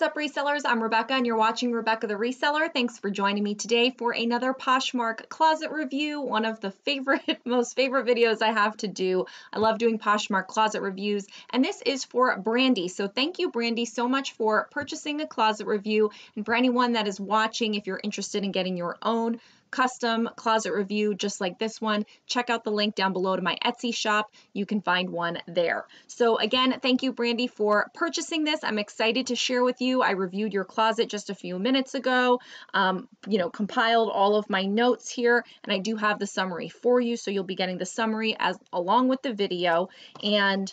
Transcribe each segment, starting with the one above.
What's up resellers? I'm Rebecca and you're watching Rebecca the Reseller. Thanks for joining me today for another Poshmark closet review, one of the favorite, most favorite videos I have to do. I love doing Poshmark closet reviews and this is for Brandy. So thank you Brandy so much for purchasing a closet review and for anyone that is watching if you're interested in getting your own custom closet review just like this one, check out the link down below to my Etsy shop. You can find one there. So again, thank you, Brandy, for purchasing this. I'm excited to share with you. I reviewed your closet just a few minutes ago, um, you know, compiled all of my notes here, and I do have the summary for you. So you'll be getting the summary as along with the video. And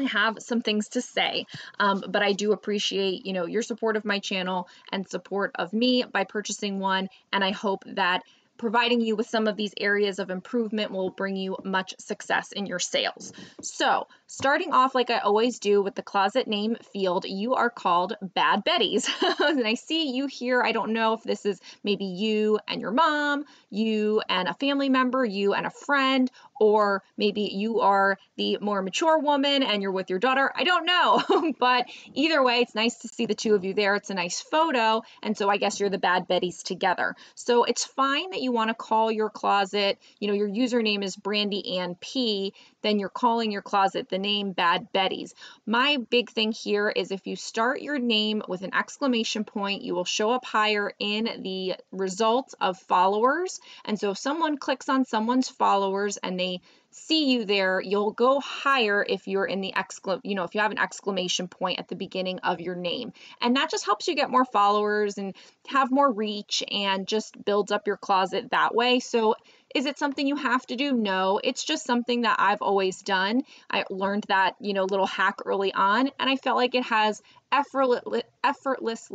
I have some things to say, um, but I do appreciate, you know, your support of my channel and support of me by purchasing one. And I hope that providing you with some of these areas of improvement will bring you much success in your sales. So starting off like I always do with the closet name field, you are called Bad Betties. and I see you here. I don't know if this is maybe you and your mom, you and a family member, you and a friend, or maybe you are the more mature woman and you're with your daughter. I don't know. but either way, it's nice to see the two of you there. It's a nice photo. And so I guess you're the bad Betties together. So it's fine that you want to call your closet, you know, your username is Brandy Ann P, then you're calling your closet the name Bad Betties. My big thing here is if you start your name with an exclamation point, you will show up higher in the results of followers. And so if someone clicks on someone's followers and they see you there, you'll go higher if you're in the exclam you know, if you have an exclamation point at the beginning of your name. And that just helps you get more followers and have more reach and just builds up your closet that way. So is it something you have to do? No, it's just something that I've always done. I learned that, you know, little hack early on and I felt like it has effortless effortless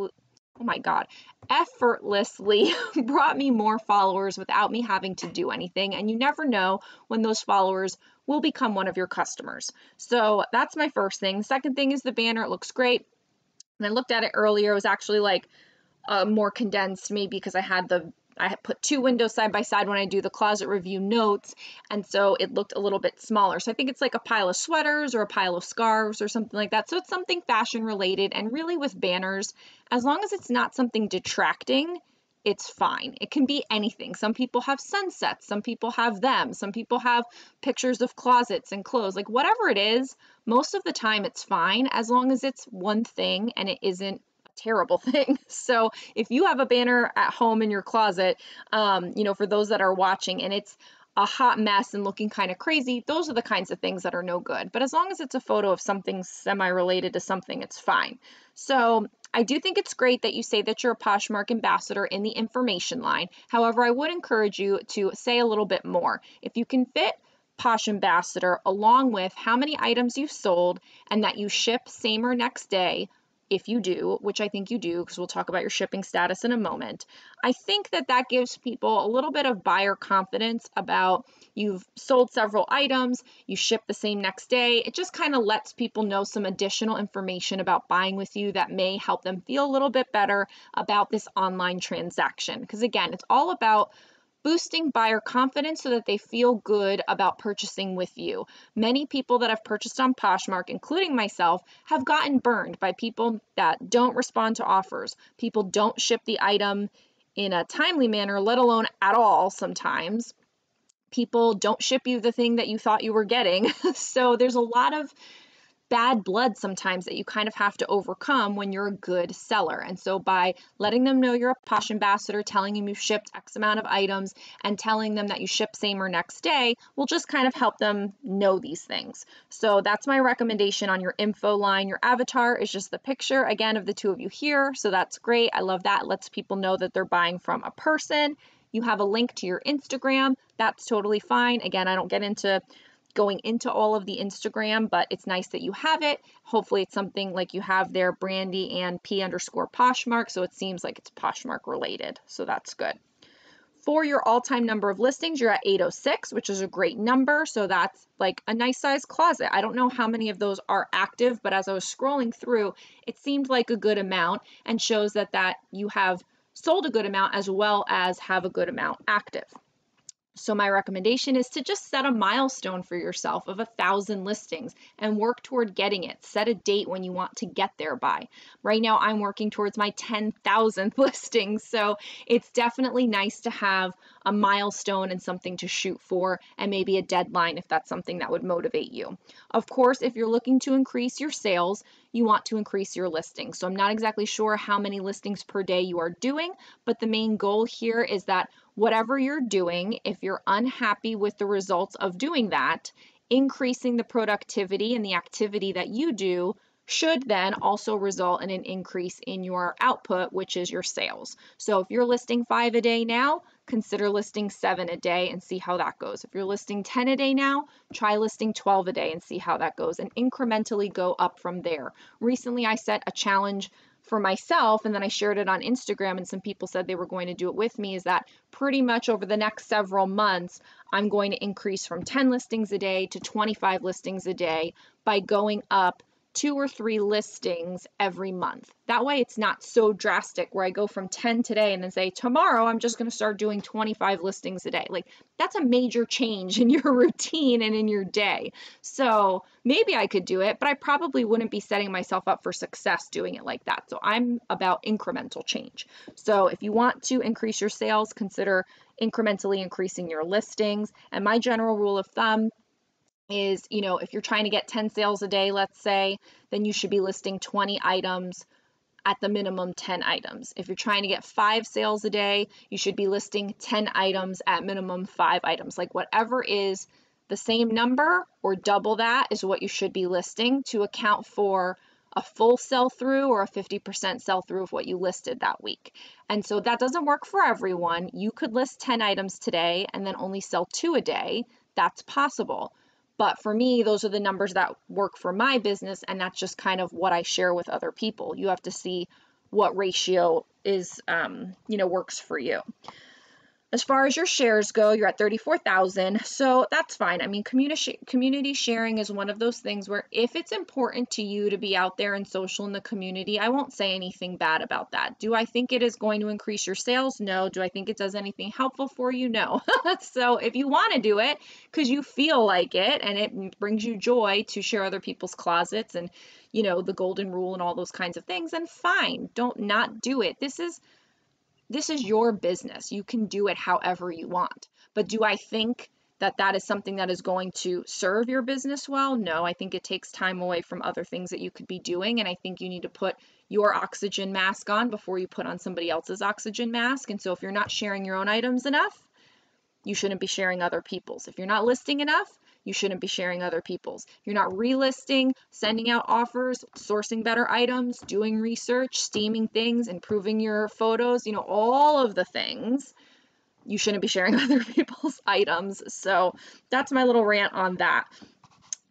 oh my God, effortlessly brought me more followers without me having to do anything. And you never know when those followers will become one of your customers. So that's my first thing. The second thing is the banner. It looks great. And I looked at it earlier. It was actually like uh, more condensed, maybe because I had the I put two windows side by side when I do the closet review notes, and so it looked a little bit smaller. So I think it's like a pile of sweaters or a pile of scarves or something like that. So it's something fashion related, and really with banners, as long as it's not something detracting, it's fine. It can be anything. Some people have sunsets, some people have them, some people have pictures of closets and clothes. Like whatever it is, most of the time it's fine as long as it's one thing and it isn't terrible thing. So if you have a banner at home in your closet, um, you know, for those that are watching and it's a hot mess and looking kind of crazy, those are the kinds of things that are no good. But as long as it's a photo of something semi related to something, it's fine. So I do think it's great that you say that you're a Poshmark ambassador in the information line. However, I would encourage you to say a little bit more. If you can fit Posh Ambassador along with how many items you've sold and that you ship same or next day if you do, which I think you do, because we'll talk about your shipping status in a moment, I think that that gives people a little bit of buyer confidence about you've sold several items, you ship the same next day. It just kind of lets people know some additional information about buying with you that may help them feel a little bit better about this online transaction. Because again, it's all about boosting buyer confidence so that they feel good about purchasing with you. Many people that have purchased on Poshmark, including myself, have gotten burned by people that don't respond to offers. People don't ship the item in a timely manner, let alone at all sometimes. People don't ship you the thing that you thought you were getting. so there's a lot of bad blood sometimes that you kind of have to overcome when you're a good seller. And so by letting them know you're a Posh ambassador, telling them you've shipped X amount of items, and telling them that you ship same or next day will just kind of help them know these things. So that's my recommendation on your info line. Your avatar is just the picture again of the two of you here. So that's great. I love that. It lets people know that they're buying from a person. You have a link to your Instagram. That's totally fine. Again, I don't get into going into all of the Instagram, but it's nice that you have it. Hopefully it's something like you have there, Brandy Ann P underscore Poshmark, so it seems like it's Poshmark related. So that's good. For your all-time number of listings, you're at 806, which is a great number. So that's like a nice size closet. I don't know how many of those are active, but as I was scrolling through, it seemed like a good amount and shows that that you have sold a good amount as well as have a good amount active. So, my recommendation is to just set a milestone for yourself of a thousand listings and work toward getting it. Set a date when you want to get there by. Right now, I'm working towards my 10,000th listing. So, it's definitely nice to have a milestone and something to shoot for, and maybe a deadline if that's something that would motivate you. Of course, if you're looking to increase your sales, you want to increase your listings. So, I'm not exactly sure how many listings per day you are doing, but the main goal here is that whatever you're doing, if you're unhappy with the results of doing that, increasing the productivity and the activity that you do should then also result in an increase in your output, which is your sales. So if you're listing five a day now, consider listing seven a day and see how that goes. If you're listing 10 a day now, try listing 12 a day and see how that goes and incrementally go up from there. Recently, I set a challenge for myself, and then I shared it on Instagram, and some people said they were going to do it with me, is that pretty much over the next several months, I'm going to increase from 10 listings a day to 25 listings a day by going up two or three listings every month. That way, it's not so drastic where I go from 10 today and then say, tomorrow I'm just going to start doing 25 listings a day. Like, that's a major change in your routine and in your day. So, maybe I could do it, but I probably wouldn't be setting myself up for success doing it like that. So, I'm about incremental change. So, if you want to increase your sales, consider incrementally increasing your listings. And my general rule of thumb is, you know, if you're trying to get 10 sales a day, let's say, then you should be listing 20 items at the minimum 10 items. If you're trying to get five sales a day, you should be listing 10 items at minimum five items. Like whatever is the same number or double that is what you should be listing to account for a full sell through or a 50% sell through of what you listed that week. And so that doesn't work for everyone. You could list 10 items today and then only sell two a day. That's possible. But for me, those are the numbers that work for my business, and that's just kind of what I share with other people. You have to see what ratio is, um, you know, works for you. As far as your shares go, you're at 34,000. So that's fine. I mean, community community sharing is one of those things where if it's important to you to be out there and social in the community, I won't say anything bad about that. Do I think it is going to increase your sales? No. Do I think it does anything helpful for you? No. so if you want to do it because you feel like it and it brings you joy to share other people's closets and, you know, the golden rule and all those kinds of things, then fine. Don't not do it. This is this is your business. You can do it however you want. But do I think that that is something that is going to serve your business well? No, I think it takes time away from other things that you could be doing. And I think you need to put your oxygen mask on before you put on somebody else's oxygen mask. And so if you're not sharing your own items enough, you shouldn't be sharing other people's. If you're not listing enough, you shouldn't be sharing other people's. You're not relisting, sending out offers, sourcing better items, doing research, steaming things, improving your photos, you know, all of the things. You shouldn't be sharing other people's items. So that's my little rant on that.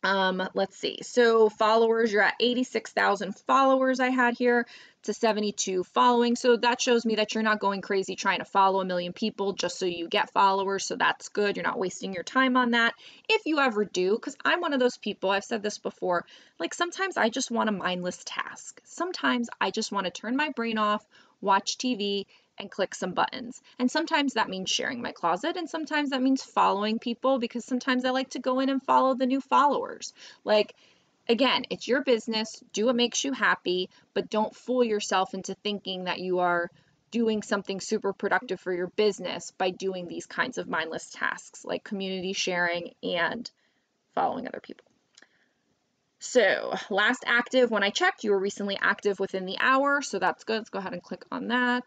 Um, let's see. So followers, you're at 86,000 followers I had here to 72 following. So that shows me that you're not going crazy trying to follow a million people just so you get followers. So that's good. You're not wasting your time on that. If you ever do, because I'm one of those people, I've said this before, like sometimes I just want a mindless task. Sometimes I just want to turn my brain off, watch TV, and click some buttons. And sometimes that means sharing my closet, and sometimes that means following people because sometimes I like to go in and follow the new followers. Like, again, it's your business, do what makes you happy, but don't fool yourself into thinking that you are doing something super productive for your business by doing these kinds of mindless tasks like community sharing and following other people. So, last active, when I checked, you were recently active within the hour, so that's good. Let's go ahead and click on that.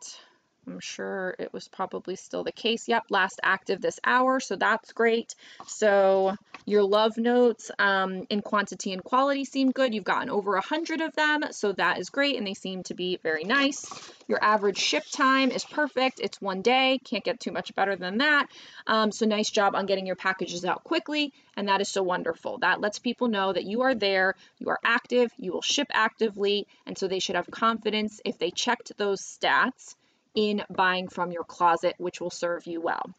I'm sure it was probably still the case. Yep, last active this hour, so that's great. So your love notes um, in quantity and quality seem good. You've gotten over a hundred of them, so that is great, and they seem to be very nice. Your average ship time is perfect. It's one day. Can't get too much better than that. Um, so nice job on getting your packages out quickly, and that is so wonderful. That lets people know that you are there, you are active, you will ship actively, and so they should have confidence if they checked those stats in buying from your closet, which will serve you well.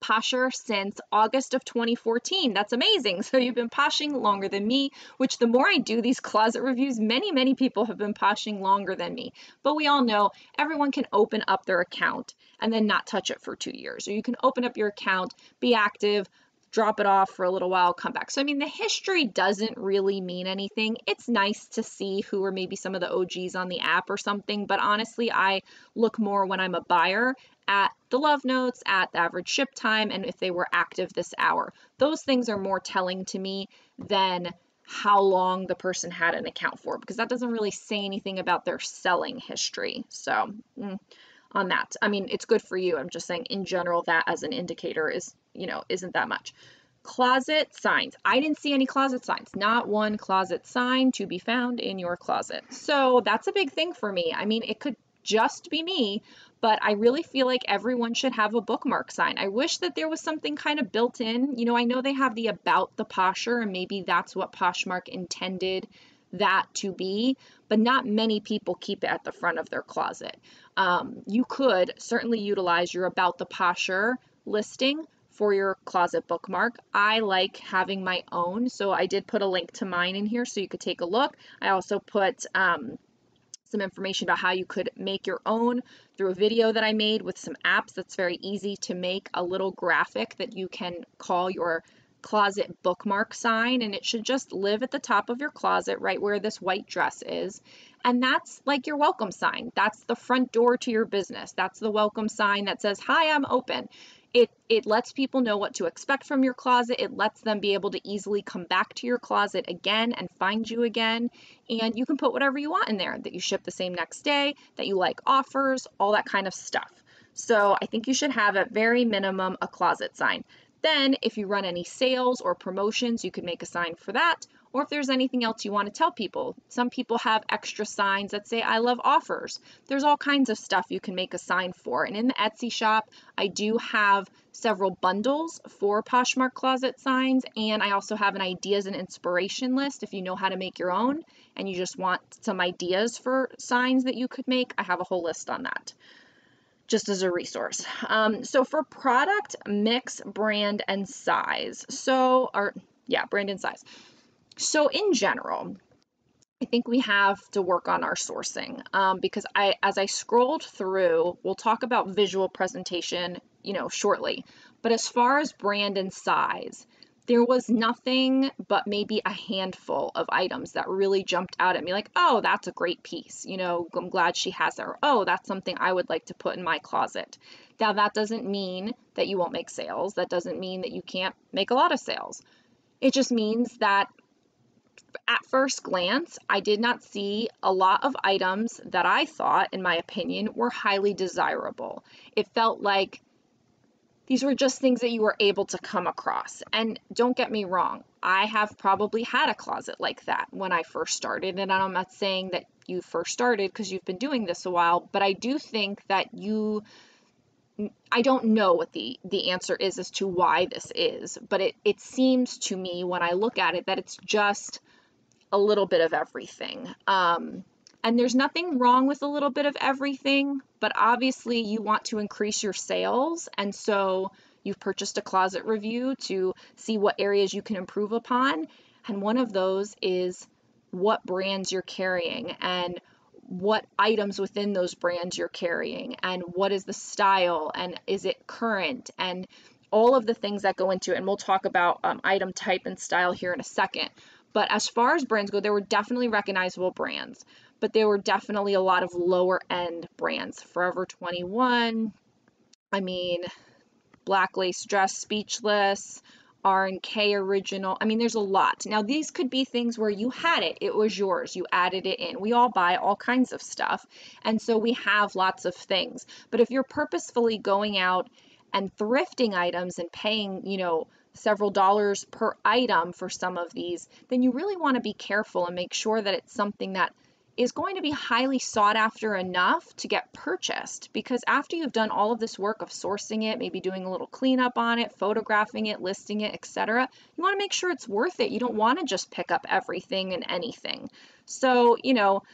Posher since August of 2014. That's amazing. So you've been poshing longer than me, which the more I do these closet reviews, many, many people have been poshing longer than me. But we all know everyone can open up their account and then not touch it for two years. Or you can open up your account, be active, drop it off for a little while, come back. So, I mean, the history doesn't really mean anything. It's nice to see who are maybe some of the OGs on the app or something, but honestly, I look more when I'm a buyer at the love notes, at the average ship time, and if they were active this hour. Those things are more telling to me than how long the person had an account for because that doesn't really say anything about their selling history. So, mm, on that. I mean, it's good for you. I'm just saying in general that as an indicator is, you know, isn't that much. Closet signs. I didn't see any closet signs. Not one closet sign to be found in your closet. So that's a big thing for me. I mean, it could just be me, but I really feel like everyone should have a bookmark sign. I wish that there was something kind of built in. You know, I know they have the about the posher, and maybe that's what Poshmark intended that to be, but not many people keep it at the front of their closet. Um, you could certainly utilize your About the Posher listing for your closet bookmark. I like having my own, so I did put a link to mine in here so you could take a look. I also put um, some information about how you could make your own through a video that I made with some apps that's very easy to make a little graphic that you can call your closet bookmark sign and it should just live at the top of your closet right where this white dress is. And that's like your welcome sign. That's the front door to your business. That's the welcome sign that says hi i'm open. It it lets people know what to expect from your closet. It lets them be able to easily come back to your closet again and find you again. And you can put whatever you want in there that you ship the same next day that you like offers all that kind of stuff. So i think you should have at very minimum a closet sign then, if you run any sales or promotions, you could make a sign for that. Or if there's anything else you want to tell people. Some people have extra signs that say, I love offers. There's all kinds of stuff you can make a sign for. And in the Etsy shop, I do have several bundles for Poshmark closet signs. And I also have an ideas and inspiration list if you know how to make your own and you just want some ideas for signs that you could make. I have a whole list on that just as a resource. Um, so for product mix, brand, and size. So, or yeah, brand and size. So in general, I think we have to work on our sourcing um, because I, as I scrolled through, we'll talk about visual presentation, you know, shortly. But as far as brand and size, there was nothing but maybe a handful of items that really jumped out at me like oh that's a great piece you know i'm glad she has that oh that's something i would like to put in my closet. Now that doesn't mean that you won't make sales. That doesn't mean that you can't make a lot of sales. It just means that at first glance, I did not see a lot of items that I thought, in my opinion, were highly desirable. It felt like these were just things that you were able to come across. And don't get me wrong, I have probably had a closet like that when I first started. And I'm not saying that you first started because you've been doing this a while, but I do think that you I don't know what the the answer is as to why this is, but it it seems to me when I look at it that it's just a little bit of everything. Um, and there's nothing wrong with a little bit of everything, but obviously you want to increase your sales. And so you've purchased a closet review to see what areas you can improve upon. And one of those is what brands you're carrying and what items within those brands you're carrying and what is the style and is it current and all of the things that go into it. And we'll talk about um, item type and style here in a second. But as far as brands go, there were definitely recognizable brands but there were definitely a lot of lower end brands. Forever 21, I mean, Black Lace Dress, Speechless, R&K Original. I mean, there's a lot. Now, these could be things where you had it. It was yours. You added it in. We all buy all kinds of stuff. And so we have lots of things. But if you're purposefully going out and thrifting items and paying, you know, several dollars per item for some of these, then you really want to be careful and make sure that it's something that is going to be highly sought after enough to get purchased because after you've done all of this work of sourcing it, maybe doing a little cleanup on it, photographing it, listing it, etc., you want to make sure it's worth it. You don't want to just pick up everything and anything. So, you know,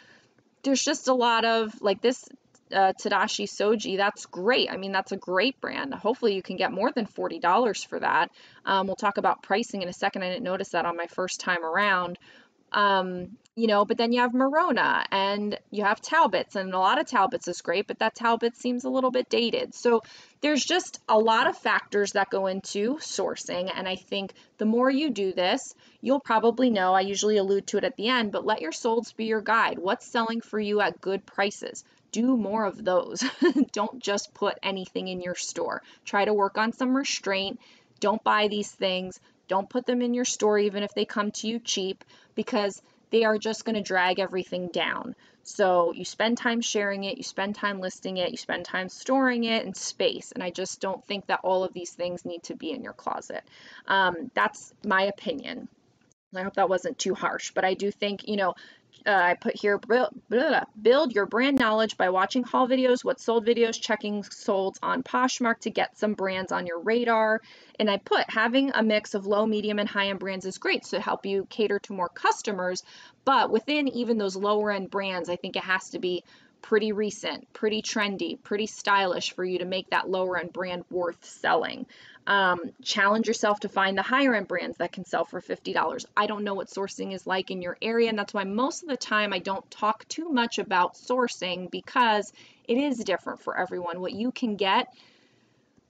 there's just a lot of like this uh, Tadashi Shoji, that's great. I mean, that's a great brand. Hopefully, you can get more than $40 for that. Um, we'll talk about pricing in a second. I didn't notice that on my first time around. Um, you know, but then you have Merona and you have Talbots, and a lot of Talbots is great, but that Talbot seems a little bit dated. So there's just a lot of factors that go into sourcing, and I think the more you do this, you'll probably know. I usually allude to it at the end, but let your solds be your guide. What's selling for you at good prices? Do more of those. Don't just put anything in your store. Try to work on some restraint. Don't buy these things. Don't put them in your store even if they come to you cheap because they are just going to drag everything down. So you spend time sharing it, you spend time listing it, you spend time storing it in space. And I just don't think that all of these things need to be in your closet. Um, that's my opinion. I hope that wasn't too harsh, but I do think, you know, uh, I put here build your brand knowledge by watching haul videos, what sold videos, checking solds on Poshmark to get some brands on your radar. And I put having a mix of low, medium, and high end brands is great to help you cater to more customers. But within even those lower end brands, I think it has to be pretty recent, pretty trendy, pretty stylish for you to make that lower end brand worth selling. Um, challenge yourself to find the higher end brands that can sell for $50. I don't know what sourcing is like in your area, and that's why most of the time I don't talk too much about sourcing because it is different for everyone. What you can get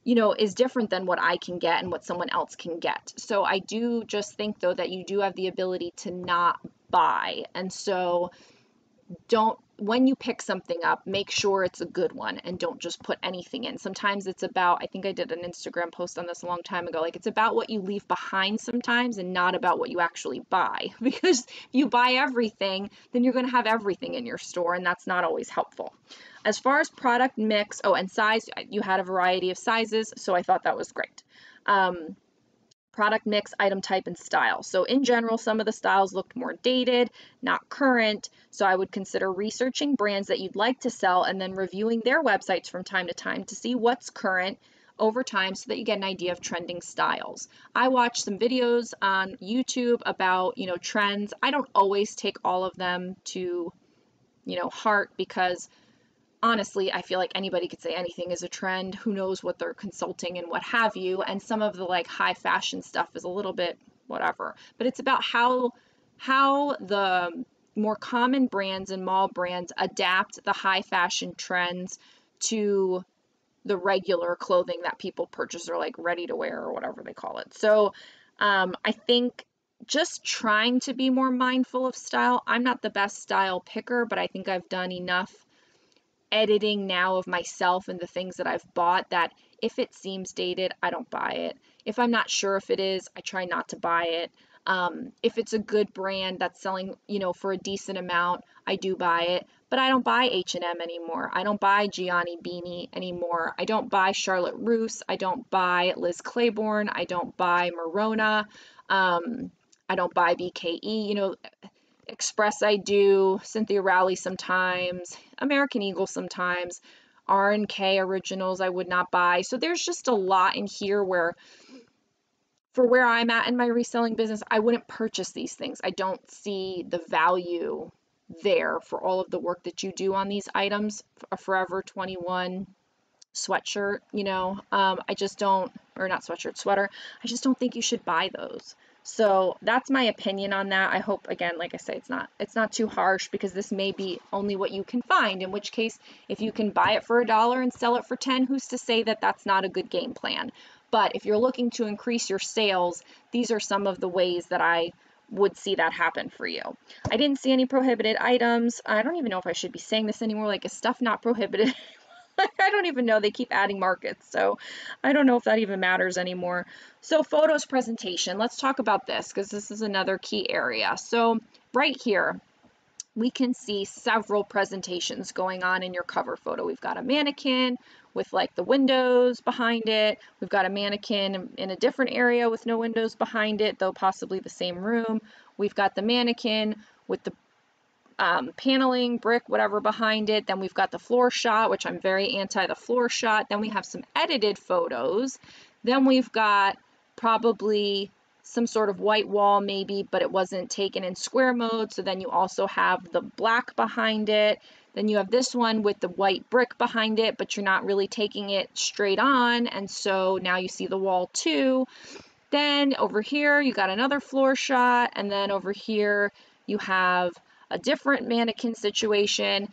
you know, is different than what I can get and what someone else can get. So I do just think though that you do have the ability to not buy. And so don't when you pick something up, make sure it's a good one and don't just put anything in. Sometimes it's about, I think I did an Instagram post on this a long time ago, like it's about what you leave behind sometimes and not about what you actually buy. Because if you buy everything, then you're going to have everything in your store and that's not always helpful. As far as product mix, oh, and size, you had a variety of sizes, so I thought that was great. Um, product mix, item type, and style. So in general, some of the styles looked more dated, not current. So I would consider researching brands that you'd like to sell and then reviewing their websites from time to time to see what's current over time so that you get an idea of trending styles. I watch some videos on YouTube about, you know, trends. I don't always take all of them to, you know, heart because honestly, I feel like anybody could say anything is a trend. Who knows what they're consulting and what have you. And some of the like high fashion stuff is a little bit whatever. But it's about how how the more common brands and mall brands adapt the high fashion trends to the regular clothing that people purchase or like ready to wear or whatever they call it. So um, I think just trying to be more mindful of style. I'm not the best style picker, but I think I've done enough editing now of myself and the things that I've bought that if it seems dated, I don't buy it. If I'm not sure if it is, I try not to buy it. Um, if it's a good brand that's selling, you know, for a decent amount, I do buy it. But I don't buy H&M anymore. I don't buy Gianni Bini anymore. I don't buy Charlotte Russe. I don't buy Liz Claiborne. I don't buy Merona. Um, I don't buy BKE. You know, Express I do, Cynthia Rowley sometimes, American Eagle sometimes, R&K originals I would not buy. So there's just a lot in here where for where I'm at in my reselling business, I wouldn't purchase these things. I don't see the value there for all of the work that you do on these items. A Forever 21 sweatshirt, you know, um, I just don't, or not sweatshirt, sweater, I just don't think you should buy those. So that's my opinion on that. I hope again, like I say, it's not it's not too harsh because this may be only what you can find. In which case, if you can buy it for a dollar and sell it for 10, who's to say that that's not a good game plan? But if you're looking to increase your sales, these are some of the ways that I would see that happen for you. I didn't see any prohibited items. I don't even know if I should be saying this anymore. Like, is stuff not prohibited? I don't even know. They keep adding markets, so I don't know if that even matters anymore. So photos presentation, let's talk about this because this is another key area. So right here, we can see several presentations going on in your cover photo. We've got a mannequin with like the windows behind it. We've got a mannequin in a different area with no windows behind it, though possibly the same room. We've got the mannequin with the um, paneling, brick, whatever behind it. Then we've got the floor shot, which I'm very anti the floor shot. Then we have some edited photos. Then we've got probably some sort of white wall maybe, but it wasn't taken in square mode. So then you also have the black behind it. Then you have this one with the white brick behind it, but you're not really taking it straight on. And so now you see the wall too. Then over here, you got another floor shot. And then over here, you have a different mannequin situation.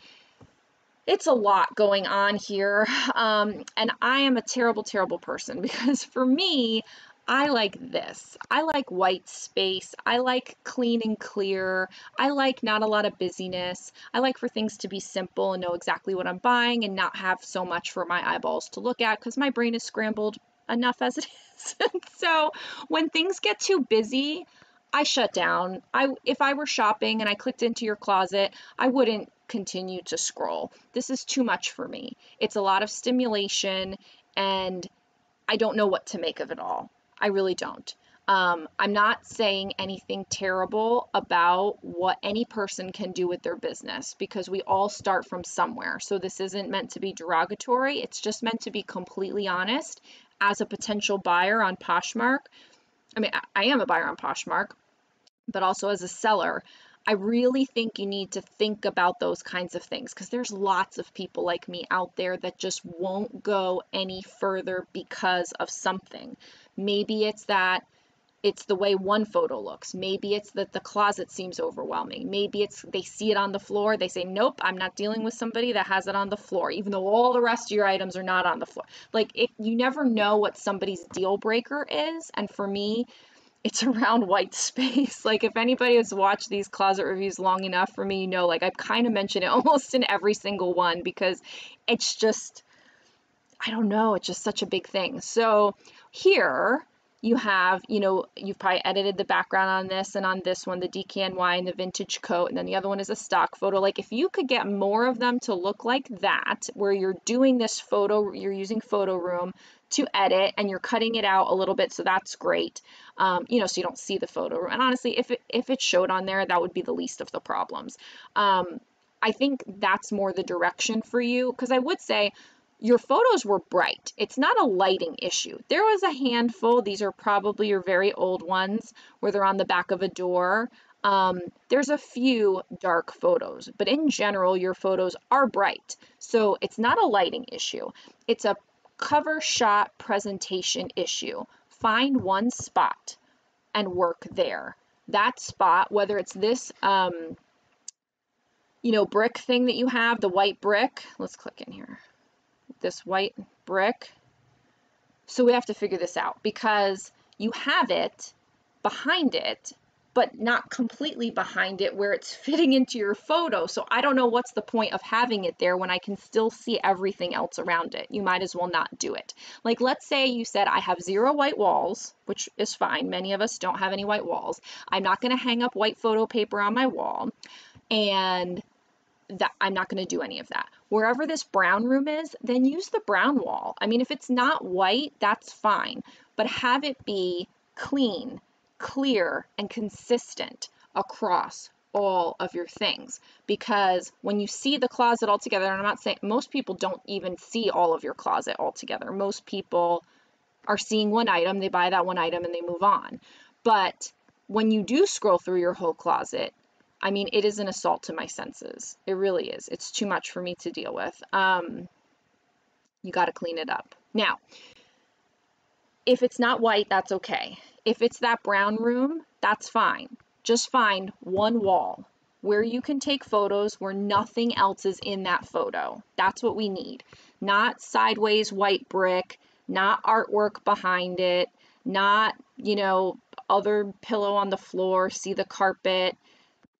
It's a lot going on here. Um, and I am a terrible, terrible person because for me, I like this. I like white space. I like clean and clear. I like not a lot of busyness. I like for things to be simple and know exactly what I'm buying and not have so much for my eyeballs to look at because my brain is scrambled enough as it is. so when things get too busy, I shut down. I if I were shopping and I clicked into your closet, I wouldn't continue to scroll. This is too much for me. It's a lot of stimulation and I don't know what to make of it all. I really don't. Um, I'm not saying anything terrible about what any person can do with their business because we all start from somewhere. So this isn't meant to be derogatory. It's just meant to be completely honest as a potential buyer on Poshmark. I mean, I am a buyer on Poshmark, but also as a seller. I really think you need to think about those kinds of things because there's lots of people like me out there that just won't go any further because of something. Maybe it's that it's the way one photo looks. Maybe it's that the closet seems overwhelming. Maybe it's they see it on the floor. They say, Nope, I'm not dealing with somebody that has it on the floor, even though all the rest of your items are not on the floor. Like, it, you never know what somebody's deal breaker is. And for me, it's around white space. Like, if anybody has watched these closet reviews long enough for me, you know, like, I've kind of mentioned it almost in every single one because it's just, I don't know, it's just such a big thing. So, here, you have, you know, you've probably edited the background on this and on this one, the DKNY and the vintage coat, and then the other one is a stock photo. Like if you could get more of them to look like that, where you're doing this photo, you're using photo room to edit and you're cutting it out a little bit, so that's great. Um, you know, so you don't see the photo. And honestly, if it, if it showed on there, that would be the least of the problems. Um, I think that's more the direction for you because I would say your photos were bright. It's not a lighting issue. There was a handful, these are probably your very old ones, where they're on the back of a door. Um, there's a few dark photos, but in general, your photos are bright. So it's not a lighting issue. It's a cover shot presentation issue. Find one spot and work there. That spot, whether it's this, um, you know, brick thing that you have, the white brick, let's click in here this white brick. So we have to figure this out because you have it behind it, but not completely behind it where it's fitting into your photo. So I don't know what's the point of having it there when I can still see everything else around it. You might as well not do it. Like let's say you said I have zero white walls, which is fine. Many of us don't have any white walls. I'm not going to hang up white photo paper on my wall. And that I'm not going to do any of that. Wherever this brown room is, then use the brown wall. I mean, if it's not white, that's fine, but have it be clean, clear, and consistent across all of your things because when you see the closet all together and I'm not saying most people don't even see all of your closet all together. Most people are seeing one item, they buy that one item and they move on. But when you do scroll through your whole closet, I mean, it is an assault to my senses. It really is. It's too much for me to deal with. Um, you got to clean it up. Now, if it's not white, that's okay. If it's that brown room, that's fine. Just find one wall where you can take photos where nothing else is in that photo. That's what we need. Not sideways white brick, not artwork behind it, not, you know, other pillow on the floor, see the carpet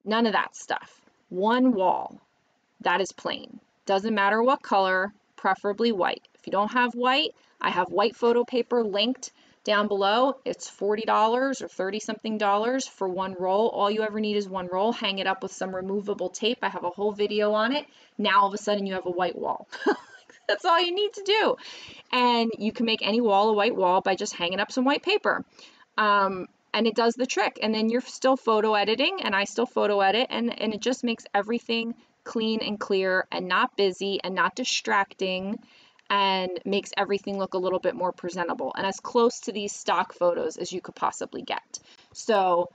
None of that stuff. One wall that is plain. Doesn't matter what color, preferably white. If you don't have white, I have white photo paper linked down below. It's $40 or 30 something dollars for one roll. All you ever need is one roll. Hang it up with some removable tape. I have a whole video on it. Now all of a sudden you have a white wall. That's all you need to do. And you can make any wall a white wall by just hanging up some white paper. Um, and it does the trick. And then you're still photo editing, and I still photo edit, and, and it just makes everything clean and clear and not busy and not distracting and makes everything look a little bit more presentable and as close to these stock photos as you could possibly get. So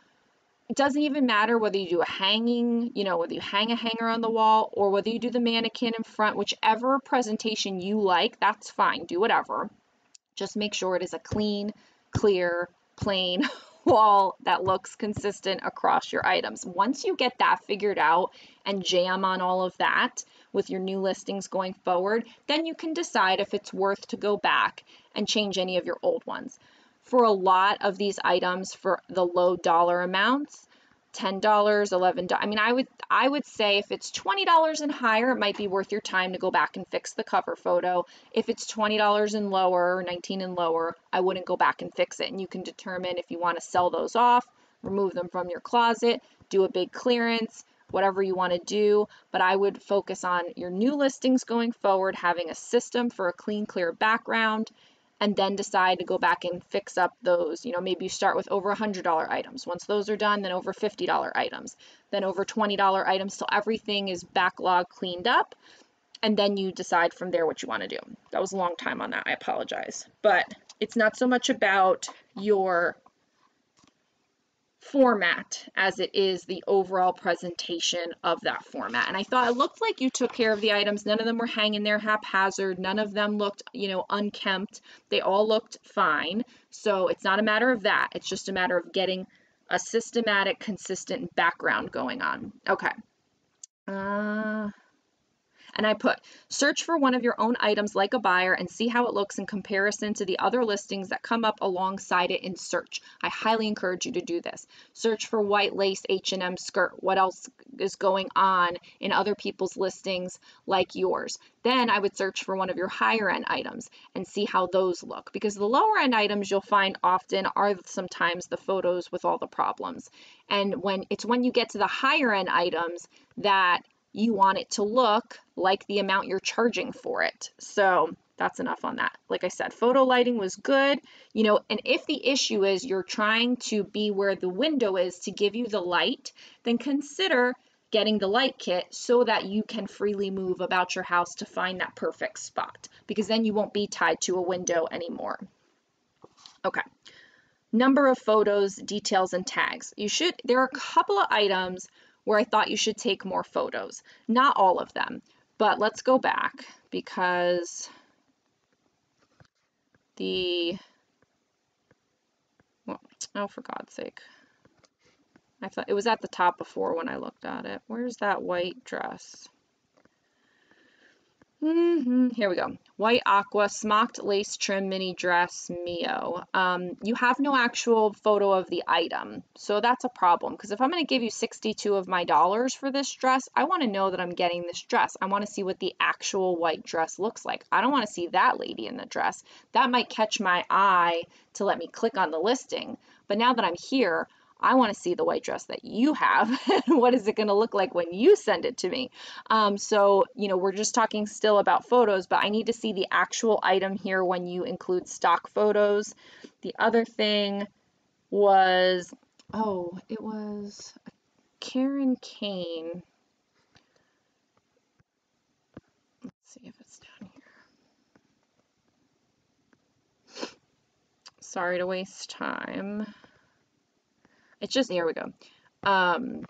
it doesn't even matter whether you do a hanging, you know, whether you hang a hanger on the wall or whether you do the mannequin in front, whichever presentation you like, that's fine. Do whatever. Just make sure it is a clean, clear, plain wall that looks consistent across your items. Once you get that figured out and jam on all of that with your new listings going forward, then you can decide if it's worth to go back and change any of your old ones. For a lot of these items for the low dollar amounts $10 $11 I mean I would I would say if it's $20 and higher it might be worth your time to go back and fix the cover photo. If it's $20 and lower or 19 and lower I wouldn't go back and fix it. And you can determine if you want to sell those off remove them from your closet do a big clearance whatever you want to do but I would focus on your new listings going forward having a system for a clean clear background and then decide to go back and fix up those. You know, maybe you start with over $100 items. Once those are done, then over $50 items, then over $20 items till everything is backlog cleaned up. And then you decide from there what you want to do. That was a long time on that. I apologize. But it's not so much about your format as it is the overall presentation of that format. And I thought it looked like you took care of the items. None of them were hanging there haphazard. None of them looked, you know, unkempt. They all looked fine. So it's not a matter of that. It's just a matter of getting a systematic, consistent background going on. Okay. Uh, and I put search for one of your own items like a buyer and see how it looks in comparison to the other listings that come up alongside it in search. I highly encourage you to do this. Search for white lace H&M skirt. What else is going on in other people's listings like yours? Then I would search for one of your higher end items and see how those look because the lower end items you'll find often are sometimes the photos with all the problems. And when it's when you get to the higher end items that you want it to look like the amount you're charging for it. So that's enough on that. Like I said, photo lighting was good, you know, and if the issue is you're trying to be where the window is to give you the light, then consider getting the light kit so that you can freely move about your house to find that perfect spot because then you won't be tied to a window anymore. Okay. Number of photos, details, and tags. You should, there are a couple of items where I thought you should take more photos. Not all of them, but let's go back because the, well, oh, for God's sake. I thought it was at the top before when I looked at it. Where's that white dress? Mm -hmm. Here we go. White aqua smocked lace trim mini dress Mio. Um, you have no actual photo of the item, so that's a problem. Because if I'm going to give you 62 of my dollars for this dress, I want to know that I'm getting this dress. I want to see what the actual white dress looks like. I don't want to see that lady in the dress. That might catch my eye to let me click on the listing. But now that I'm here, I want to see the white dress that you have. what is it going to look like when you send it to me? Um, so, you know, we're just talking still about photos, but I need to see the actual item here when you include stock photos. The other thing was, oh, it was Karen Kane. Let's see if it's down here. Sorry to waste time. It's just, here we go. Um,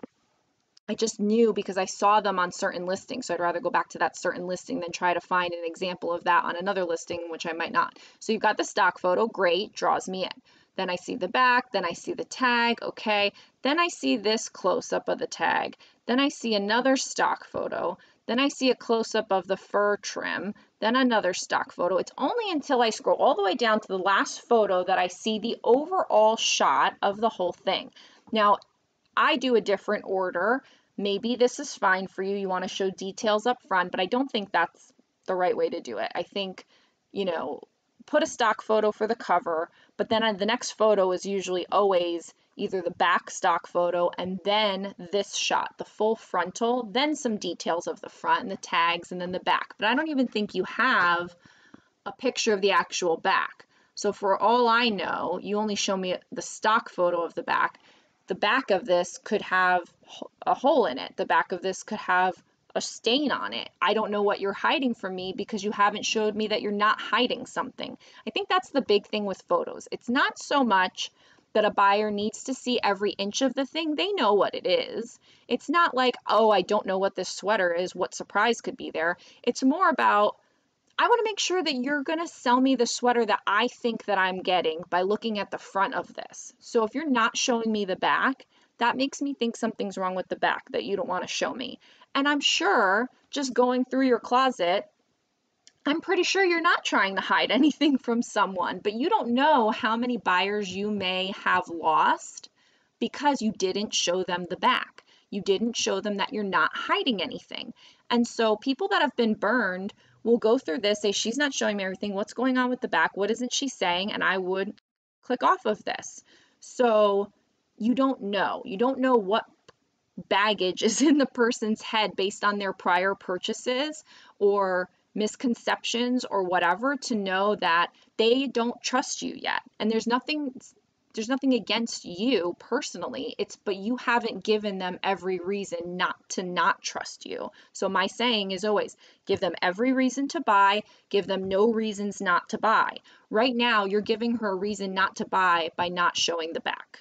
I just knew because I saw them on certain listings. So I'd rather go back to that certain listing than try to find an example of that on another listing, which I might not. So you've got the stock photo, great, draws me in. Then I see the back, then I see the tag, okay. Then I see this close up of the tag. Then I see another stock photo. Then I see a close up of the fur trim, then another stock photo. It's only until I scroll all the way down to the last photo that I see the overall shot of the whole thing. Now, I do a different order. Maybe this is fine for you. You want to show details up front, but I don't think that's the right way to do it. I think, you know, put a stock photo for the cover, but then the next photo is usually always either the back stock photo and then this shot, the full frontal, then some details of the front and the tags and then the back. But I don't even think you have a picture of the actual back. So for all I know, you only show me the stock photo of the back. The back of this could have a hole in it. The back of this could have a stain on it. I don't know what you're hiding from me because you haven't showed me that you're not hiding something. I think that's the big thing with photos. It's not so much that a buyer needs to see every inch of the thing, they know what it is. It's not like, oh, I don't know what this sweater is, what surprise could be there. It's more about, I want to make sure that you're going to sell me the sweater that I think that I'm getting by looking at the front of this. So if you're not showing me the back, that makes me think something's wrong with the back that you don't want to show me. And I'm sure just going through your closet, I'm pretty sure you're not trying to hide anything from someone, but you don't know how many buyers you may have lost because you didn't show them the back. You didn't show them that you're not hiding anything. And so people that have been burned will go through this, say, she's not showing me everything. What's going on with the back? What isn't she saying? And I would click off of this. So you don't know. You don't know what baggage is in the person's head based on their prior purchases or misconceptions or whatever to know that they don't trust you yet. And there's nothing there's nothing against you personally. It's but you haven't given them every reason not to not trust you. So my saying is always give them every reason to buy, give them no reasons not to buy. Right now you're giving her a reason not to buy by not showing the back.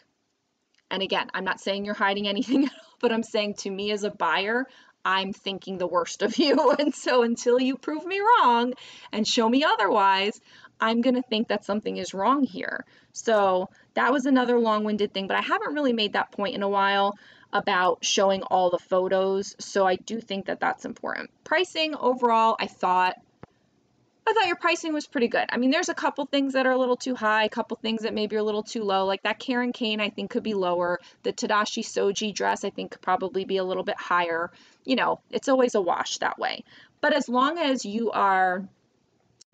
And again, I'm not saying you're hiding anything, but I'm saying to me as a buyer, I'm thinking the worst of you. And so until you prove me wrong and show me otherwise, I'm going to think that something is wrong here. So that was another long winded thing, but I haven't really made that point in a while about showing all the photos. So I do think that that's important. Pricing overall, I thought I thought your pricing was pretty good. I mean, there's a couple things that are a little too high, a couple things that maybe are a little too low. Like that Karen Kane, I think could be lower. The Tadashi Shoji dress, I think could probably be a little bit higher. You know, it's always a wash that way. But as long as you are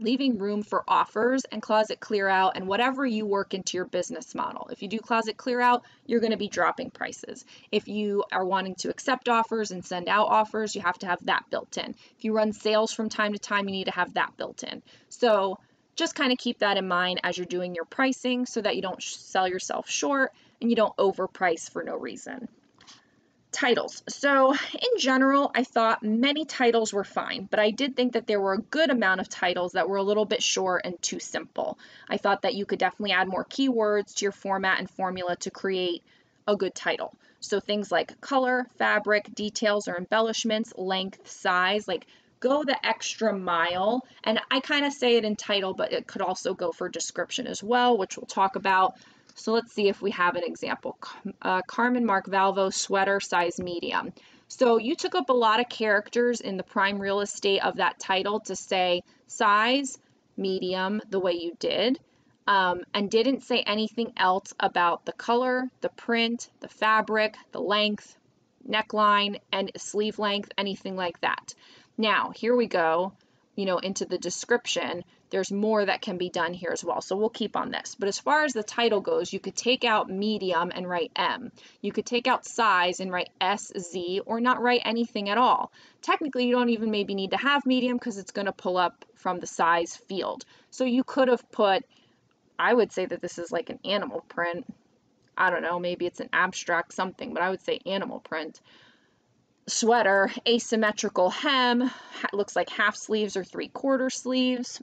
leaving room for offers and closet clear out and whatever you work into your business model. If you do closet clear out, you're going to be dropping prices. If you are wanting to accept offers and send out offers, you have to have that built in. If you run sales from time to time, you need to have that built in. So just kind of keep that in mind as you're doing your pricing so that you don't sell yourself short and you don't overprice for no reason titles. So, in general, I thought many titles were fine, but I did think that there were a good amount of titles that were a little bit short and too simple. I thought that you could definitely add more keywords to your format and formula to create a good title. So, things like color, fabric, details or embellishments, length, size, like go the extra mile. And I kind of say it in title, but it could also go for description as well, which we'll talk about. So let's see if we have an example. Uh, Carmen Marc Valvo sweater size medium. So you took up a lot of characters in the prime real estate of that title to say size, medium, the way you did, um, and didn't say anything else about the color, the print, the fabric, the length, neckline, and sleeve length, anything like that. Now, here we go, you know, into the description there's more that can be done here as well. So we'll keep on this. But as far as the title goes, you could take out medium and write M. You could take out size and write SZ or not write anything at all. Technically, you don't even maybe need to have medium because it's going to pull up from the size field. So you could have put, I would say that this is like an animal print. I don't know, maybe it's an abstract something, but I would say animal print sweater, asymmetrical hem, looks like half sleeves or three quarter sleeves.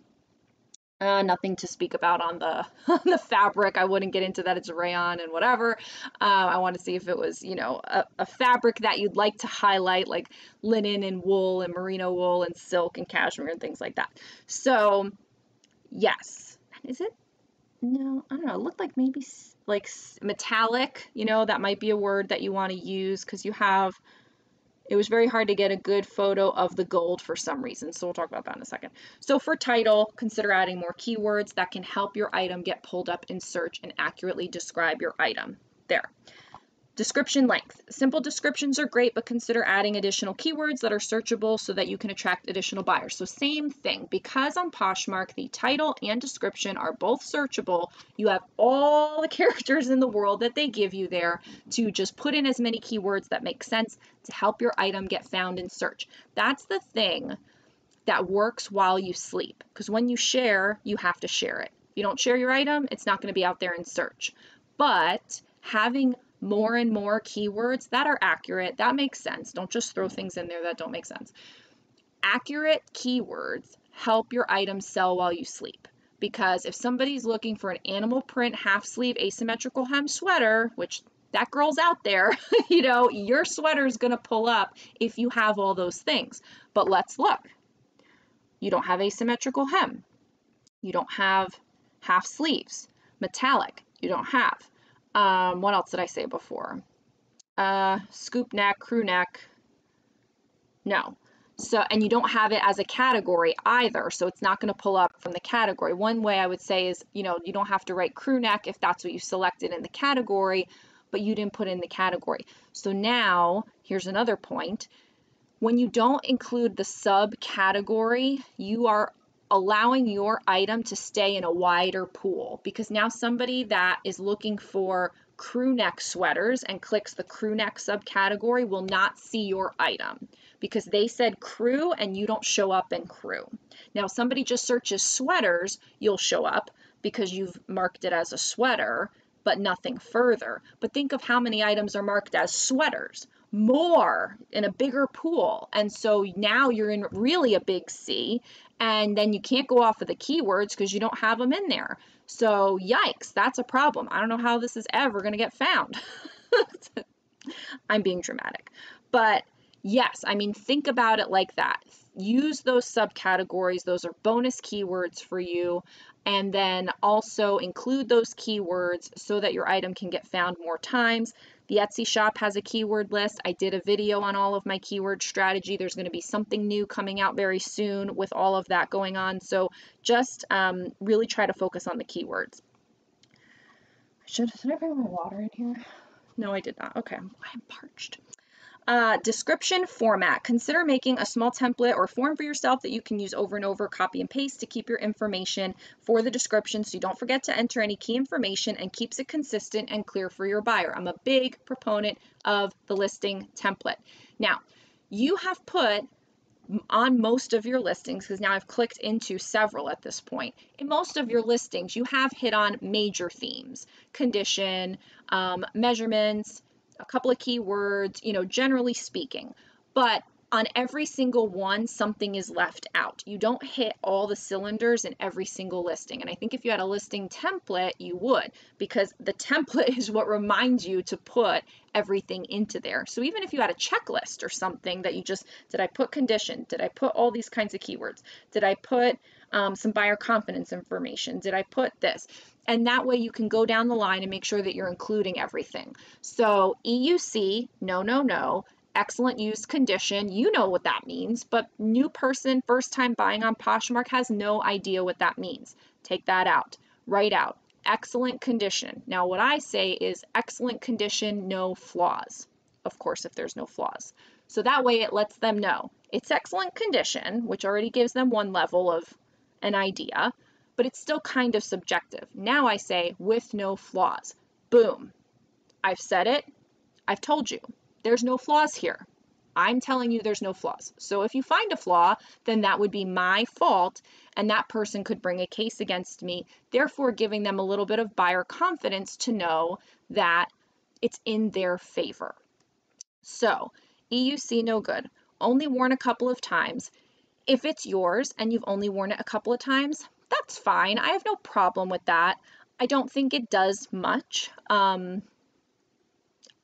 Uh, nothing to speak about on the on the fabric. I wouldn't get into that. It's rayon and whatever. Uh, I want to see if it was, you know, a, a, fabric that you'd like to highlight, like linen and wool and merino wool and silk and cashmere and things like that. So, yes. Is it? No, I don't know. It looked like maybe like metallic. You know, that might be a word that you want to use because you have it was very hard to get a good photo of the gold for some reason, so we'll talk about that in a second. So for title, consider adding more keywords that can help your item get pulled up in search and accurately describe your item. There. Description length. Simple descriptions are great, but consider adding additional keywords that are searchable so that you can attract additional buyers. So same thing, because on Poshmark, the title and description are both searchable, you have all the characters in the world that they give you there to just put in as many keywords that make sense to help your item get found in search. That's the thing that works while you sleep, because when you share, you have to share it. If you don't share your item, it's not going to be out there in search. But having more mm-hmm. and more keywords that are accurate. That makes sense. Don't just throw things in there that don't make sense. Accurate keywords help your item sell while you sleep. because if somebody's looking for an animal print half sleeve asymmetrical hem sweater, which that girl's out there, you know, your sweater is going to pull up if you have all those things. But let's look. You don't have asymmetrical hem. You don't have half sleeves. Metallic, you don't have. Um, what else did I say before? Uh, scoop neck, crew neck. No. So, and you don't have it as a category either, so it's not going to pull up from the category. One way I would say is, you know, you don't have to write crew neck if that's what you selected in the category, but you didn't put in the category. So now, here's another point. When you don't include the subcategory, you are allowing your item to stay in a wider pool because now somebody that is looking for crew neck sweaters and clicks the crew neck subcategory will not see your item because they said crew and you don't show up in crew. Now, somebody just searches sweaters, you'll show up because you've marked it as a sweater, but nothing further. But think of how many items are marked as sweaters more in a bigger pool. And so now you're in really a big sea, and then you can't go off of the keywords because you don't have them in there. So, yikes, that's a problem. I don't know how this is ever going to get found. I'm being dramatic. But yes, I mean, think about it like that. Use those subcategories, those are bonus keywords for you and then also include those keywords so that your item can get found more times. The Etsy shop has a keyword list. I did a video on all of my keyword strategy. There's going to be something new coming out very soon with all of that going on. So just um, really try to focus on the keywords. Should, should I bring my water in here? No, I did not. Okay, I'm parched. Uh, description format. Consider making a small template or form for yourself that you can use over and over, copy and paste to keep your information for the description so you don't forget to enter any key information and keeps it consistent and clear for your buyer. I'm a big proponent of the listing template. Now, you have put on most of your listings, because now I've clicked into several at this point, in most of your listings, you have hit on major themes, condition, um, measurements, a couple of keywords, you know, generally speaking. But on every single one, something is left out. You don't hit all the cylinders in every single listing. And I think if you had a listing template, you would, because the template is what reminds you to put everything into there. So even if you had a checklist or something that you just, did I put condition? Did I put all these kinds of keywords? Did I put um, some buyer confidence information? Did I put this? And that way you can go down the line and make sure that you're including everything. So EUC, no, no, no, excellent use condition. You know what that means, but new person, first time buying on Poshmark has no idea what that means. Take that out. Write out excellent condition. Now, what I say is excellent condition, no flaws. Of course, if there's no flaws. So that way it lets them know it's excellent condition, which already gives them one level of an idea, but it's still kind of subjective. Now I say with no flaws. Boom. I've said it. I've told you. There's no flaws here. I'm telling you there's no flaws. So if you find a flaw, then that would be my fault, and that person could bring a case against me, therefore giving them a little bit of buyer confidence to know that it's in their favor. So, EUC no good. Only worn a couple of times. If it's yours and you've only worn it a couple of times, that's fine. I have no problem with that. I don't think it does much. Um,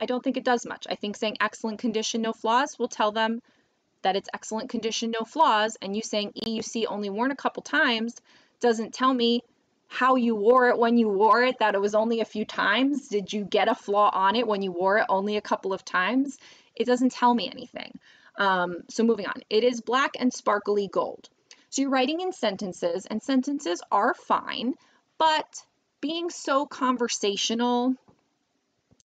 I don't think it does much. I think saying excellent condition, no flaws will tell them that it's excellent condition, no flaws, and you saying EUC only worn a couple times doesn't tell me how you wore it when you wore it, that it was only a few times. Did you get a flaw on it when you wore it only a couple of times? It doesn't tell me anything. Um, so moving on, it is black and sparkly gold. So you're writing in sentences, and sentences are fine, but being so conversational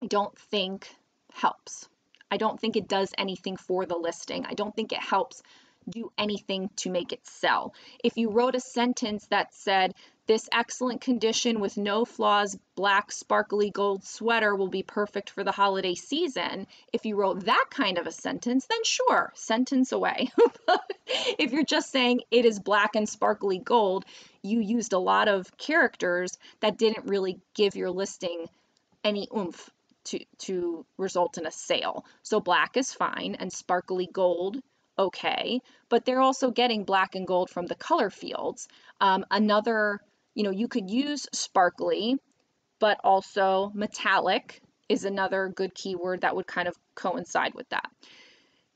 I don't think helps. I don't think it does anything for the listing. I don't think it helps do anything to make it sell. If you wrote a sentence that said, this excellent condition with no flaws, black sparkly gold sweater will be perfect for the holiday season. If you wrote that kind of a sentence, then sure, sentence away. if you're just saying it is black and sparkly gold, you used a lot of characters that didn't really give your listing any oomph to, to result in a sale. So black is fine and sparkly gold, okay, but they're also getting black and gold from the color fields. Um, another you know, you could use sparkly, but also metallic is another good keyword that would kind of coincide with that.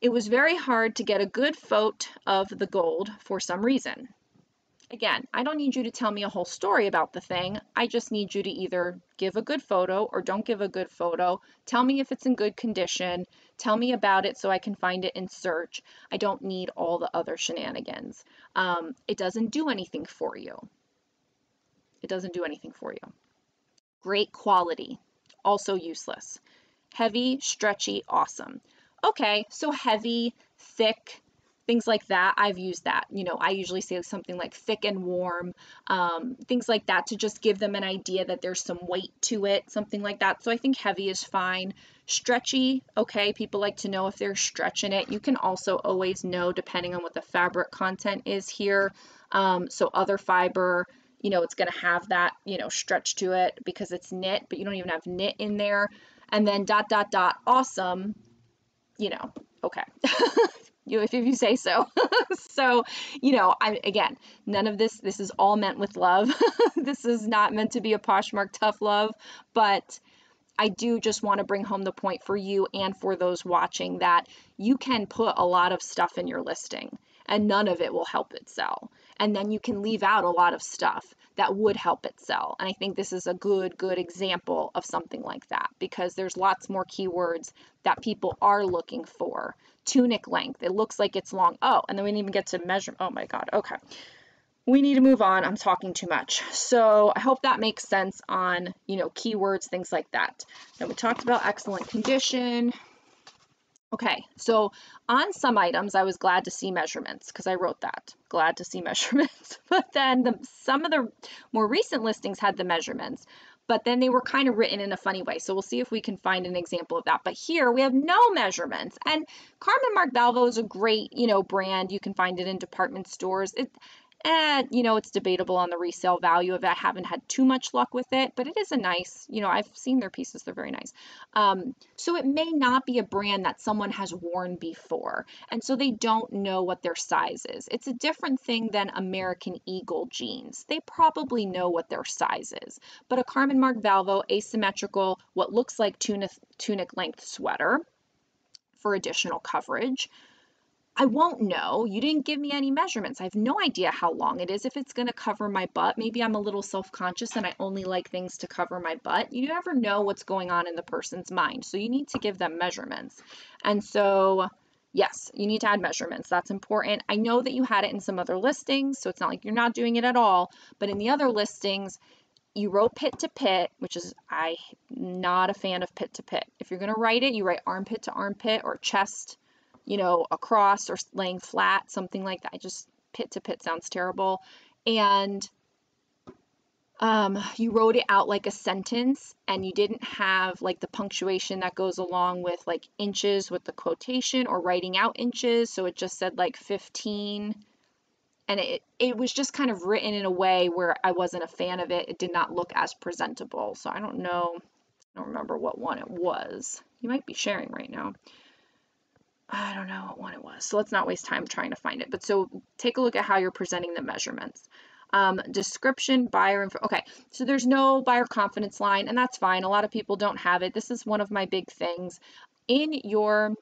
It was very hard to get a good photo of the gold for some reason. Again, I don't need you to tell me a whole story about the thing. I just need you to either give a good photo or don't give a good photo. Tell me if it's in good condition. Tell me about it so I can find it in search. I don't need all the other shenanigans. Um, it doesn't do anything for you. It doesn't do anything for you. Great quality, also useless. Heavy, stretchy, awesome. Okay, so heavy, thick, things like that i've used that. You know i usually say something like thick and warm um, things like that to just give them an idea that there's some weight to it something like that. So i think heavy is fine. Stretchy okay people like to know if they're stretching it. You can also always know depending on what the fabric content is here. Um, so other fiber you know it's going to have that you know stretch to it because it's knit but you don't even have knit in there. And then dot dot dot awesome you know okay you if you say so. so, you know, I again, none of this this is all meant with love. this is not meant to be a Poshmark tough love, but I do just want to bring home the point for you and for those watching that you can put a lot of stuff in your listing and none of it will help it sell. And then you can leave out a lot of stuff that would help it sell. And I think this is a good, good example of something like that because there's lots more keywords that people are looking for. Tunic length, it looks like it's long. Oh, and then we didn't even get to measure. Oh my God. Okay. We need to move on. I'm talking too much. So I hope that makes sense on, you know, keywords, things like that. Then we talked about excellent condition. Okay, so on some items, I was glad to see measurements because I wrote that. Glad to see measurements. but then the, some of the more recent listings had the measurements, but then they were kind of written in a funny way. So we'll see if we can find an example of that. But here we have no measurements. And Carmen Marc Valvo is a great, you know, brand. You can find it in department stores. It and you know it's debatable on the resale value of it. I haven't had too much luck with it, but it is a nice, you know, I've seen their pieces; they're very nice. Um, so it may not be a brand that someone has worn before, and so they don't know what their size is. It's a different thing than American Eagle jeans. They probably know what their size is, but a Carmen Marc Valvo asymmetrical, what looks like tunic tunic length sweater for additional coverage I won't know. You didn't give me any measurements. I have no idea how long it is, if it's going to cover my butt. Maybe I'm a little self conscious and I only like things to cover my butt. You never know what's going on in the person's mind. So you need to give them measurements. And so, yes, you need to add measurements. That's important. I know that you had it in some other listings, so it's not like you're not doing it at all. But in the other listings, you wrote pit to pit, which is I'm not a fan of pit to pit. If you're going to write it, you write armpit to armpit or chest you know, across or laying flat, something like that. Just pit to pit sounds terrible. And um, you wrote it out like a sentence and you didn't have like the punctuation that goes along with like inches with the quotation or writing out inches. So it just said like 15 and it, it was just kind of written in a way where I wasn't a fan of it. It did not look as presentable. So I don't know. I don't remember what one it was. You might be sharing right now. I don't know what one it was. So let's not waste time trying to find it. But so take a look at how you're presenting the measurements. Um, description, buyer info. Okay, so there's no buyer confidence line, and that's fine. A lot of people don't have it. This is one of my big things. In your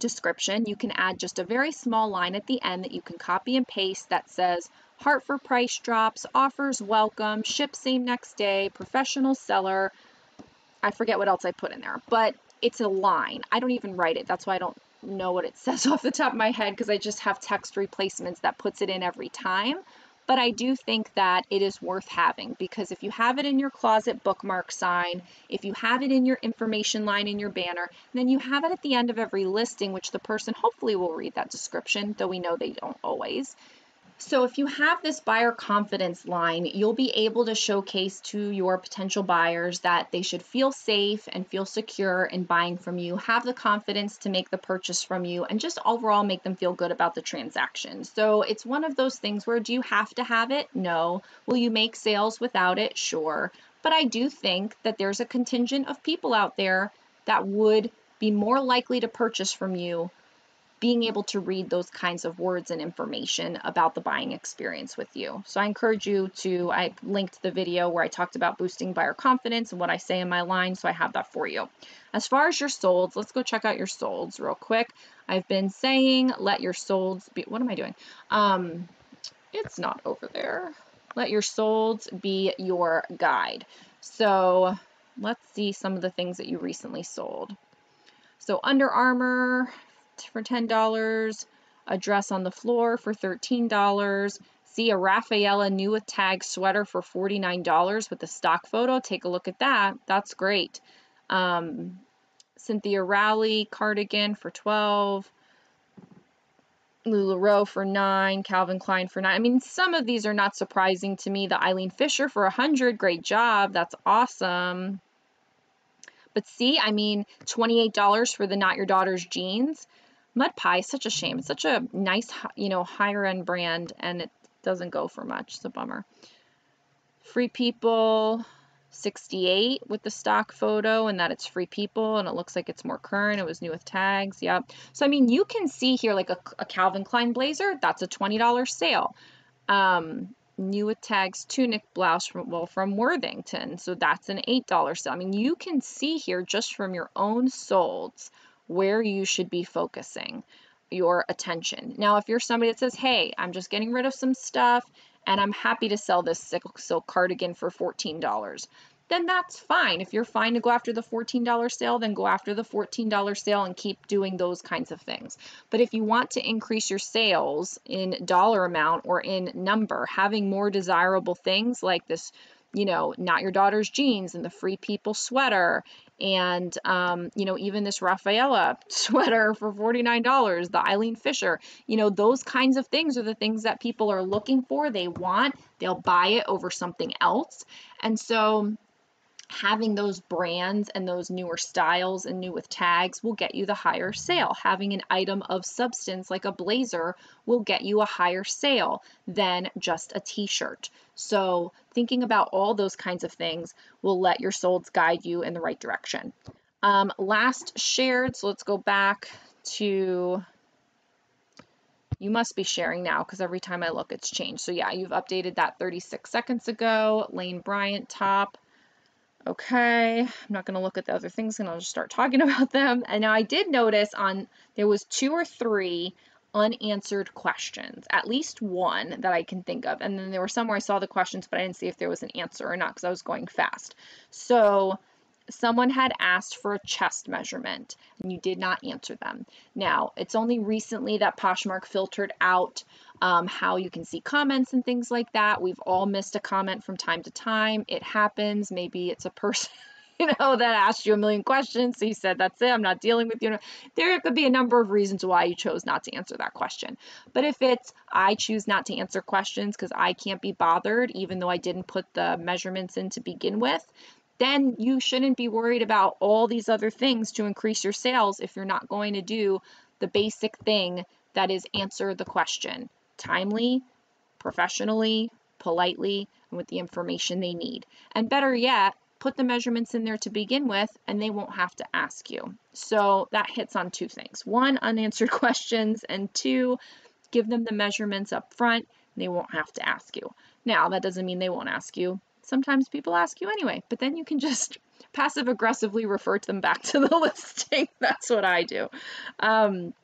description, you can add just a very small line at the end that you can copy and paste that says heart for price drops, offers welcome, ship same next day, professional seller. I forget what else I put in there, but it's a line. I don't even write it. That's why I don't know what it says off the top of my head because I just have text replacements that puts it in every time. But I do think that it is worth having because if you have it in your closet bookmark sign, if you have it in your information line in your banner, then you have it at the end of every listing, which the person hopefully will read that description, though we know they don't always. So if you have this buyer confidence line, you'll be able to showcase to your potential buyers that they should feel safe and feel secure in buying from you, have the confidence to make the purchase from you, and just overall make them feel good about the transaction. So it's one of those things where do you have to have it? No. Will you make sales without it? Sure. But I do think that there's a contingent of people out there that would be more likely to purchase from you being able to read those kinds of words and information about the buying experience with you. So I encourage you to, I linked the video where I talked about boosting buyer confidence and what I say in my line, so I have that for you. As far as your solds, let's go check out your solds real quick. I've been saying let your solds be, what am I doing? Um, it's not over there. Let your solds be your guide. So let's see some of the things that you recently sold. So Under Armour for $10, a dress on the floor for $13. See a Rafaela new with tag sweater for $49 with the stock photo. Take a look at that. That's great. Um, Cynthia Rowley cardigan for 12 LuLaRoe for nine, Calvin Klein for nine. I mean, some of these are not surprising to me. The Eileen Fisher for a hundred, great job. That's awesome. But see, I mean, $28 for the Not Your Daughter's jeans. Mud Pie, such a shame. It's such a nice, you know, higher end brand, and it doesn't go for much. It's a bummer. Free People, 68 with the stock photo and that it's free people and it looks like it's more current. It was new with tags. Yep. So, I mean, you can see here like a, a Calvin Klein blazer, that's a $20 sale. Um, new with tags tunic blouse from, well, from Worthington. So that's an $8 sale. I mean, you can see here just from your own solds where you should be focusing your attention. Now, if you're somebody that says, hey, I'm just getting rid of some stuff and I'm happy to sell this silk, silk cardigan for $14 then that's fine. If you're fine to go after the $14 sale, then go after the $14 sale and keep doing those kinds of things. But if you want to increase your sales in dollar amount or in number, having more desirable things like this, you know, not your daughter's jeans and the free people sweater and um, you know even this Rafaela sweater for $49 the Eileen Fisher. You know those kinds of things are the things that people are looking for they want they'll buy it over something else. And so having those brands and those newer styles and new with tags will get you the higher sale. Having an item of substance like a blazer will get you a higher sale than just a t-shirt. So thinking about all those kinds of things will let your solds guide you in the right direction. Um, last shared, so let's go back to you must be sharing now because every time I look it's changed. So yeah, you've updated that 36 seconds ago. Lane Bryant top. Okay, I'm not going to look at the other things and I'll just start talking about them. And now I did notice on there was two or three unanswered questions, at least one that I can think of. And then there were some where I saw the questions, but I didn't see if there was an answer or not because I was going fast. So someone had asked for a chest measurement and you did not answer them. Now, it's only recently that Poshmark filtered out um, how you can see comments and things like that. We've all missed a comment from time to time. It happens. Maybe it's a person. You know, that asked you a million questions. So you said, That's it, I'm not dealing with you. There could be a number of reasons why you chose not to answer that question. But if it's, I choose not to answer questions because I can't be bothered, even though I didn't put the measurements in to begin with, then you shouldn't be worried about all these other things to increase your sales if you're not going to do the basic thing that is answer the question timely, professionally, politely, and with the information they need. And better yet, put the measurements in there to begin with and they won't have to ask you. So that hits on two things. One, unanswered questions, and two, give them the measurements up front. They won't have to ask you. Now, that doesn't mean they won't ask you. Sometimes people ask you anyway, but then you can just passive aggressively refer them back to the listing. That's what I do. Um,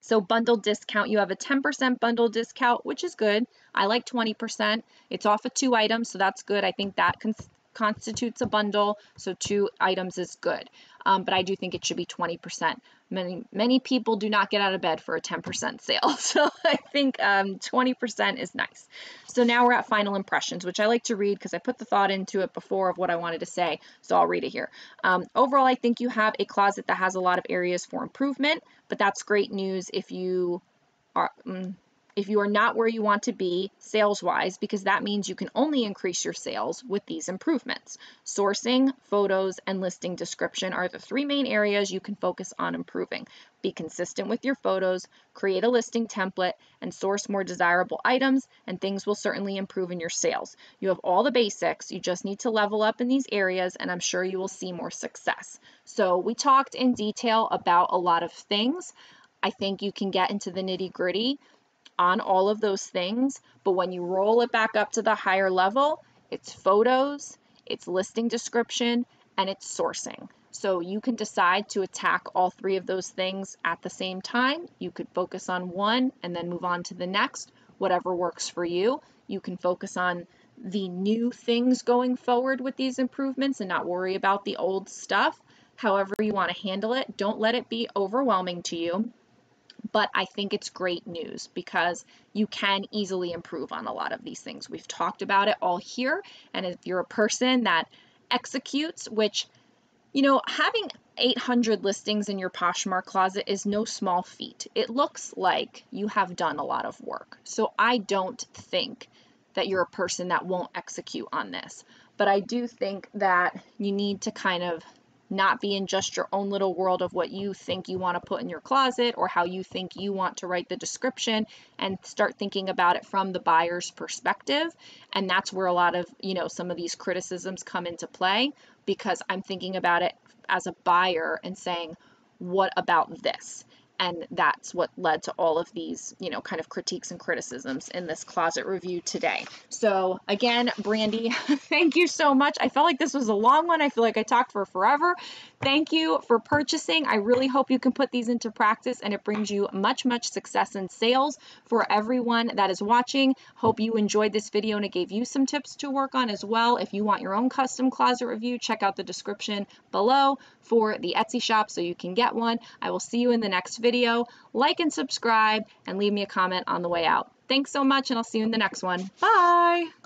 so bundle discount, you have a 10% bundle discount, which is good. I like 20%. It's off of two items, so that's good. I think that constitutes a bundle, so two items is good. Um, but I do think it should be 20%. Many many people do not get out of bed for a 10% sale, so I think um, 20% is nice. So now we're at final impressions, which I like to read because I put the thought into it before of what I wanted to say, so I'll read it here. Um, overall, I think you have a closet that has a lot of areas for improvement, but that's great news if you are. Um, if you are not where you want to be sales wise, because that means you can only increase your sales with these improvements. Sourcing, photos, and listing description are the three main areas you can focus on improving. Be consistent with your photos, create a listing template, and source more desirable items, and things will certainly improve in your sales. You have all the basics, you just need to level up in these areas, and I'm sure you will see more success. So, we talked in detail about a lot of things. I think you can get into the nitty gritty on all of those things. But when you roll it back up to the higher level, it's photos, it's listing description, and it's sourcing. So you can decide to attack all three of those things at the same time. You could focus on one and then move on to the next, whatever works for you. You can focus on the new things going forward with these improvements and not worry about the old stuff. However, you want to handle it, don't let it be overwhelming to you. But I think it's great news because you can easily improve on a lot of these things. We've talked about it all here. And if you're a person that executes, which, you know, having 800 listings in your Poshmark closet is no small feat. It looks like you have done a lot of work. So I don't think that you're a person that won't execute on this. But I do think that you need to kind of not be in just your own little world of what you think you want to put in your closet or how you think you want to write the description and start thinking about it from the buyer's perspective. And that's where a lot of you know some of these criticisms come into play because I'm thinking about it as a buyer and saying what about this and that's what led to all of these, you know, kind of critiques and criticisms in this closet review today. So again, Brandy, thank you so much. I felt like this was a long one. I feel like I talked for forever. Thank you for purchasing. I really hope you can put these into practice and it brings you much, much success in sales for everyone that is watching. Hope you enjoyed this video and it gave you some tips to work on as well. If you want your own custom closet review, check out the description below for the Etsy shop so you can get one. I will see you in the next video. Like and subscribe and leave me a comment on the way out. Thanks so much and I'll see you in the next one. Bye!